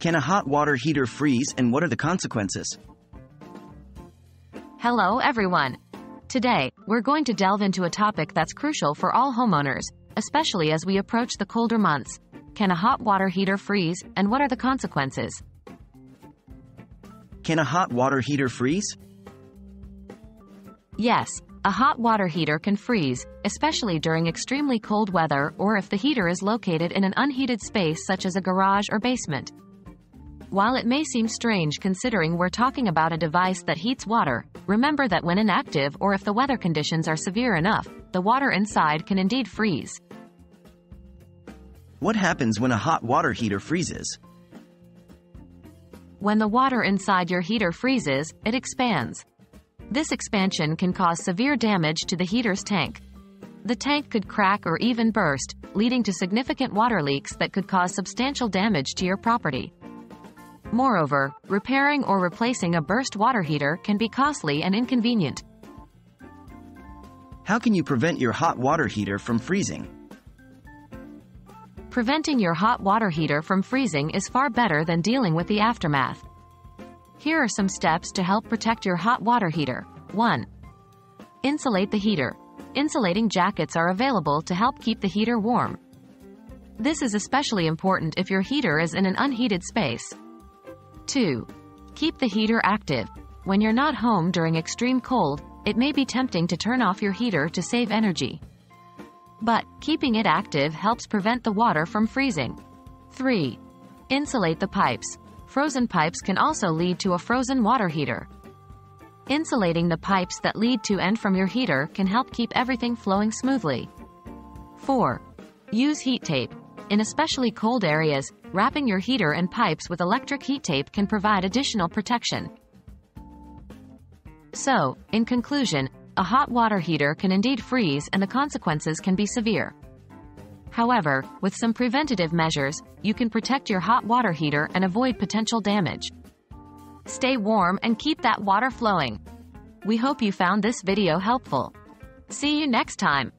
Can a hot water heater freeze and what are the consequences? Hello, everyone. Today, we're going to delve into a topic that's crucial for all homeowners, especially as we approach the colder months. Can a hot water heater freeze, and what are the consequences? Can a hot water heater freeze? Yes, a hot water heater can freeze, especially during extremely cold weather or if the heater is located in an unheated space such as a garage or basement. While it may seem strange considering we're talking about a device that heats water, remember that when inactive or if the weather conditions are severe enough, the water inside can indeed freeze. What happens when a hot water heater freezes? When the water inside your heater freezes, it expands. This expansion can cause severe damage to the heater's tank. The tank could crack or even burst, leading to significant water leaks that could cause substantial damage to your property. Moreover, repairing or replacing a burst water heater can be costly and inconvenient. How can you prevent your hot water heater from freezing? Preventing your hot water heater from freezing is far better than dealing with the aftermath. Here are some steps to help protect your hot water heater. 1. Insulate the heater. Insulating jackets are available to help keep the heater warm. This is especially important if your heater is in an unheated space. 2. Keep the heater active. When you're not home during extreme cold, it may be tempting to turn off your heater to save energy. But, keeping it active helps prevent the water from freezing. 3. Insulate the pipes. Frozen pipes can also lead to a frozen water heater. Insulating the pipes that lead to and from your heater can help keep everything flowing smoothly. 4. Use heat tape. In especially cold areas, wrapping your heater and pipes with electric heat tape can provide additional protection. So, in conclusion, a hot water heater can indeed freeze and the consequences can be severe. However, with some preventative measures, you can protect your hot water heater and avoid potential damage. Stay warm and keep that water flowing. We hope you found this video helpful. See you next time.